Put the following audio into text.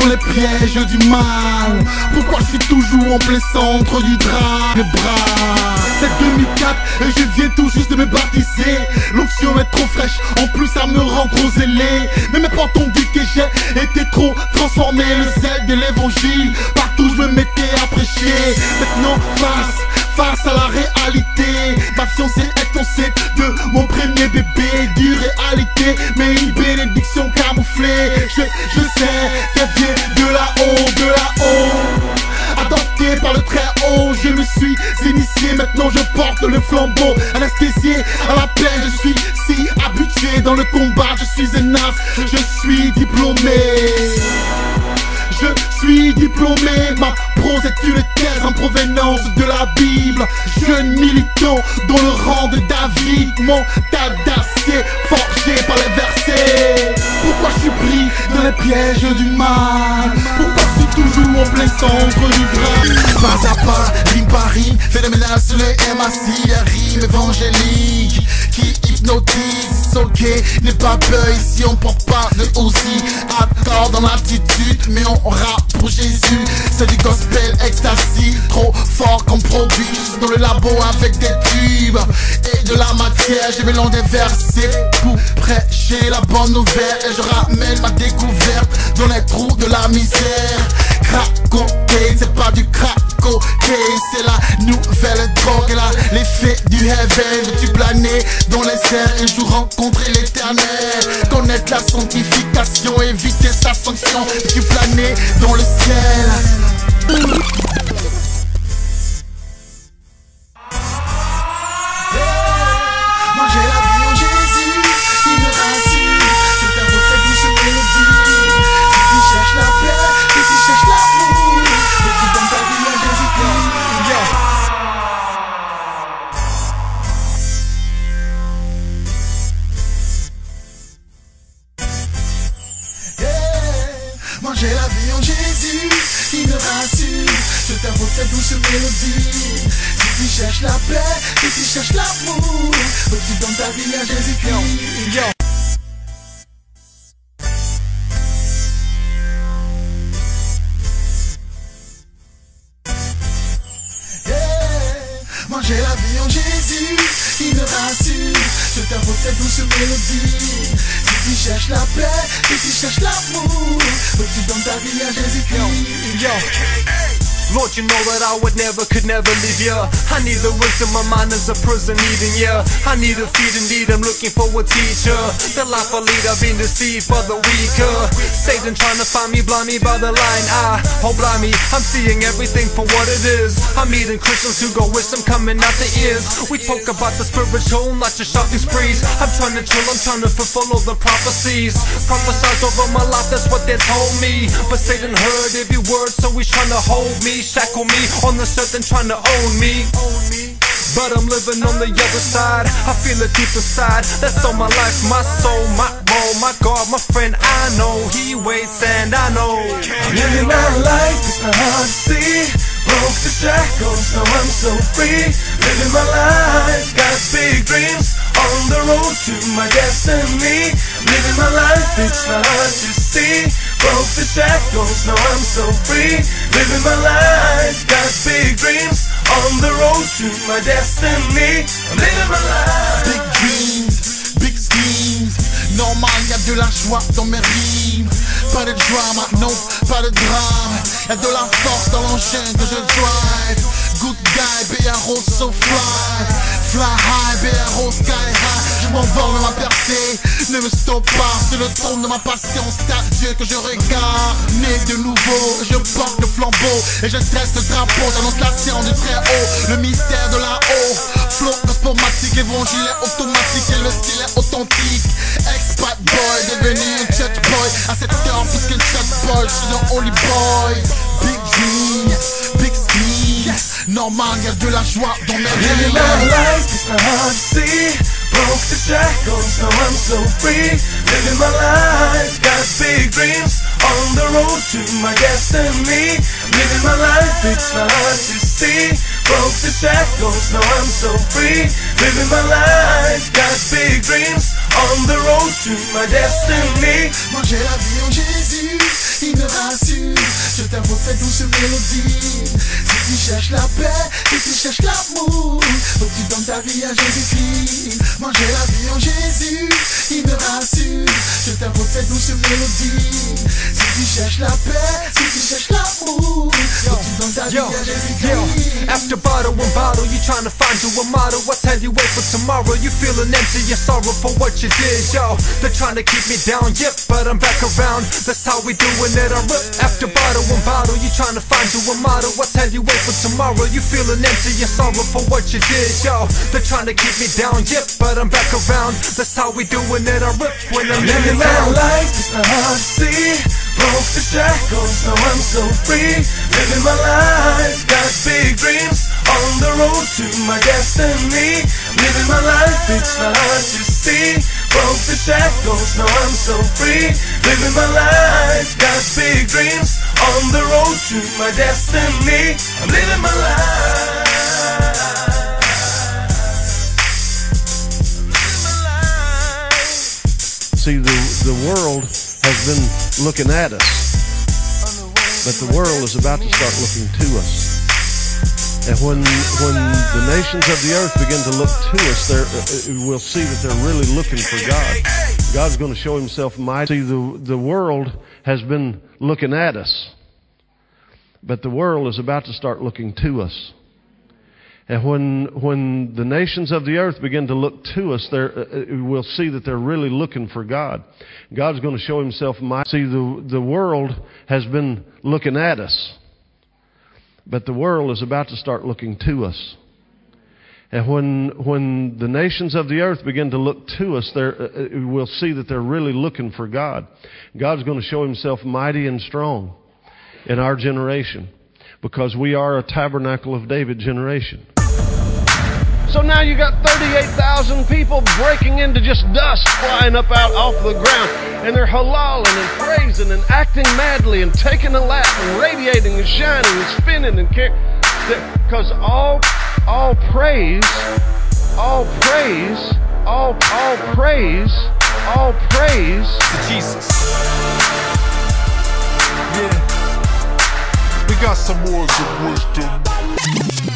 dans les pièges du mal. Pourquoi je suis toujours en plein centre du drap Les bras C'est 2004 et je viens tout juste de me baptiser. L'option est trop fraîche, en plus ça me rend trop zélé. Mais mes potes ont dit que j'ai été trop transformé. Le zèle de l'évangile, partout je me mettais à prêcher. Maintenant face face à la réalité. Ma fiancée est enceinte de mon premier bébé. Du réalité, mais une bénédiction camouflée. Je, je sais qu'elle vient de là-haut, de là-haut. Adopté par le très haut, je me suis initié Maintenant je porte le flambeau Anesthésié. À la peine, je suis si habitué dans le combat. Je suis un je suis diplômé suis diplômé, ma prose est une thèse en provenance de la Bible. Jeune militant dans le rang de David, mon tas d'acier forgé par les versets. Pourquoi je suis pris dans les pièges du mal? Pourquoi je suis toujours en plein centre du drame Pas à pas, rime par rime, phénoménal sur les MAC, les rimes évangéliques qui hypnotise, ok, n'est pas peur ici, on porte pas de aussi Attends dans l'attitude, mais on rappe pour Jésus. C'est du gospel ecstasy, trop fort comme produit Dans le labo avec des tubes et de la matière. J'ai mélangé des versets pour prêcher la bonne nouvelle Et je ramène ma découverte dans les trous de la misère Crack cocaine, c'est pas du crack cocaine C'est la nouvelle drogue, là, l'effet du heaven Veux-tu planer dans les airs et je rencontrer l'éternel? Connaître la sanctification, éviter sa sanction Veux-tu planer dans le ciel? Manger la vie en Jésus, il me rassure C'est ta beauté douce mélodie. Si tu cherches la paix, si tu cherches l'amour Et tu donnes ta vie à Jésus-Christ. Manger la vie en Jésus, il me rassure C'est ta beauté douce mélodie qui cherche la paix, ceux qui cherchent l'amour. Faut que tu donnes ta vie à Jésus-Christ. Yo. Yo. Lord, you know that I would never, could never leave ya. I need the wisdom, my mind is a prison needing ya. I need a feed indeed, I'm looking for a teacher. The life I lead, I've been deceived by the weaker. Satan trying to find me, blind me by the line. I, oh me, I'm seeing everything for what it is. I'm meeting Christians who go wisdom coming out the ears. We talk about the spiritual, not just shopping sprees. I'm trying to chill, I'm trying to fulfill all the prophecies. Prophesied over my life, that's what they told me. But Satan heard every word, so he's trying to hold me, shackle me on the certain, trying to own me. But I'm living on the other side. I feel it deep inside. That's all my life, my soul, my role, my God, my friend. I know He waits and I know. Living my life is not hard to see. Broke the shackles, now I'm so free. Living my life, got big dreams. On the road to my destiny. Living my life, it's not hard to see. Broke the shackles, now I'm so free. Living my life, got big dreams. On the road to my destiny. I'm living my life. Big dreams, big schemes Normal, y a de la joie dans mes rimes Pas de drama, non, pas de drame Y'a de la force dans l'engin que je drive Good guy, road so fly Fly high, road sky m'envole dans ma percée. Ne me stoppe pas, c'est le trône de ma patience. C'est à Dieu que je regarde Né de nouveau, je porte le flambeau Et je dresse le drapeau, j'annonce la science du très haut. Le mystère de là-haut Flow cosmomatique, évangile est automatique Et le style est authentique. Expat boy, devenu un church boy. À cette heure, plus qu'un church boy, je suis un holy boy. Big dreams, big schemes Normal, y'a de la joie dans mes rêves shackles, now I'm so free. Living my life, got big dreams. On the road to my destiny. Living my life, it's not hard to see. Broke the shackles, now I'm so free. Living my life, got big dreams. On the road to my destiny. Moi j'ai la vie en Jésus, il me rassure. Je t'avoue fait douce mélodie. Si tu cherches la paix, si tu cherches l'amour, faut que tu donnes ta vie à Jésus-Christ. Moi j'ai la vie en Jésus, il me rassure. Je t'avoue fait douce mélodie. Si tu cherches la paix, si tu cherches l'amour, faut que tu donnes ta vie à Jésus-Christ. After bottle and bottle, you trying to find you a model. I tell you, wait for tomorrow. You feeling empty, you're sorrow for what you did, yo. They're trying to keep me down, yep, but I'm back around. That's how we doing it. I rip after bottle and bottle. You trying to find you a model. I tell you, wait for tomorrow. You feeling empty, you're sorrow for what you did, yo. They're trying to keep me down, yep, but I'm back around. That's how we doing it. I rip when I'm Living down. not hard to see. Broke the shackles, now I'm so free. Living my life, got big dreams. On the road to my destiny. Living my life, it's not hard to see. Broke the shackles, now I'm so free. Living my life, got big dreams. On the road to my destiny. I'm living my life. I'm living my life. See, the, the world has been looking at us, but the world is about to start looking to us. And when when the nations of the earth begin to look to us, they're, uh, we'll see that they're really looking for God. God's going to show Himself mighty. The the world has been looking at us, but the world is about to start looking to us. And when when the nations of the earth begin to look to us, uh, uh, we'll see that they're really looking for God. God's going to show Himself mighty. See, the the world has been looking at us, but the world is about to start looking to us. And when when the nations of the earth begin to look to us, uh, uh, we'll see that they're really looking for God. God's going to show Himself mighty and strong in our generation because we are a tabernacle of David generation. So now you got 38,000 people breaking into just dust flying up out off the ground. And they're halalling and praising and acting madly and taking a lap and radiating and shining and spinning and care. Because all, all praise, all praise, all, all praise, all praise to Jesus. Yeah. We got some words of wisdom.